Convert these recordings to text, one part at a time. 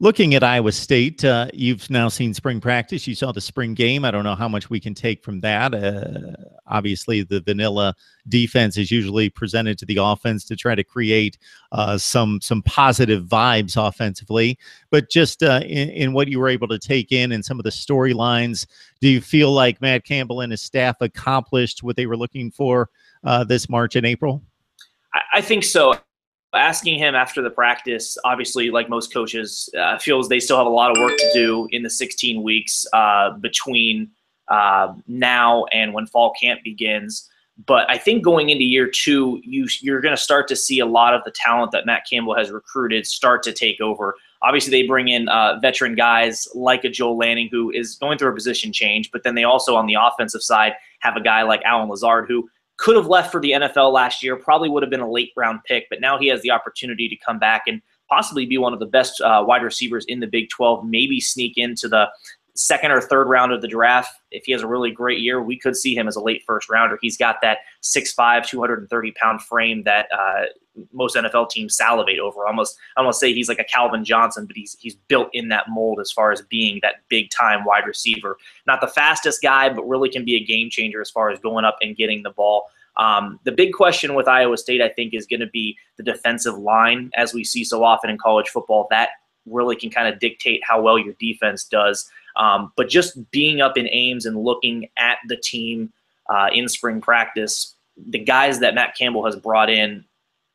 Looking at Iowa State, uh, you've now seen spring practice. You saw the spring game. I don't know how much we can take from that. Uh, obviously, the vanilla defense is usually presented to the offense to try to create uh, some some positive vibes offensively. But just uh, in, in, what you were able to take in and some of the storylines, do you feel like Matt Campbell and his staff accomplished what they were looking for uh, this March and April? I think so asking him after the practice, obviously, like most coaches, uh, feels they still have a lot of work to do in the 16 weeks uh, between uh, now and when fall camp begins. But I think going into year two, you, you're going to start to see a lot of the talent that Matt Campbell has recruited start to take over. Obviously, they bring in uh, veteran guys like a Joel Lanning, who is going through a position change. But then they also, on the offensive side, have a guy like Allen Lazard, who could have left for the NFL last year, probably would have been a late round pick, but now he has the opportunity to come back and possibly be one of the best uh, wide receivers in the Big 12, maybe sneak into the second or third round of the draft. If he has a really great year, we could see him as a late first rounder. He's got that 6'5, 230 pound frame that uh, most NFL teams salivate over. Almost, I almost say he's like a Calvin Johnson, but he's he's built in that mold as far as being that big time wide receiver. Not the fastest guy, but really can be a game changer as far as going up and getting the ball. Um, the big question with Iowa State, I think, is going to be the defensive line, as we see so often in college football. That really can kind of dictate how well your defense does. Um, but just being up in Ames and looking at the team uh, in spring practice, the guys that Matt Campbell has brought in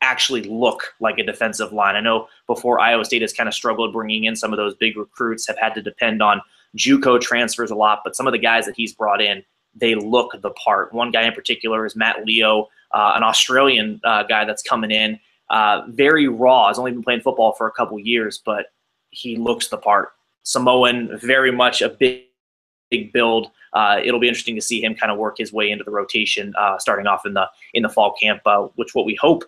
actually look like a defensive line. I know before Iowa State has kind of struggled bringing in some of those big recruits, have had to depend on JUCO transfers a lot, but some of the guys that he's brought in they look the part. One guy in particular is Matt Leo, uh, an Australian uh, guy that's coming in. Uh, very raw. Has only been playing football for a couple years, but he looks the part. Samoan, very much a big, big build. Uh, it'll be interesting to see him kind of work his way into the rotation, uh, starting off in the in the fall camp, uh, which what we hope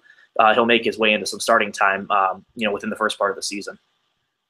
he'll make his way into some starting time, um, you know, within the first part of the season.